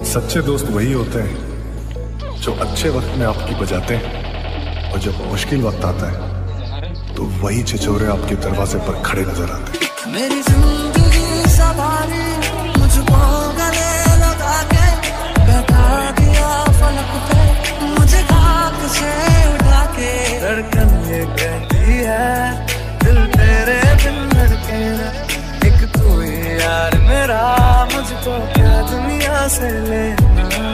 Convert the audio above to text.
सच्चे दोस्त वही होते हैं जो अच्छे वक्त में आपकी बजाते हैं और जब मुश्किल वक्त आता है तो वही छिछोरे आपके दरवाजे पर खड़े नज़र आते हैं। मेरी ज़िंदगी सवारी मुझको गले लगा के बैठा दिया फलक पे मुझे खाक से उठा के। धड़कन ये कहती है दिल तेरे बिन धड़के एक तू ही यार मेरा मुझको क्या दुनिया से लेना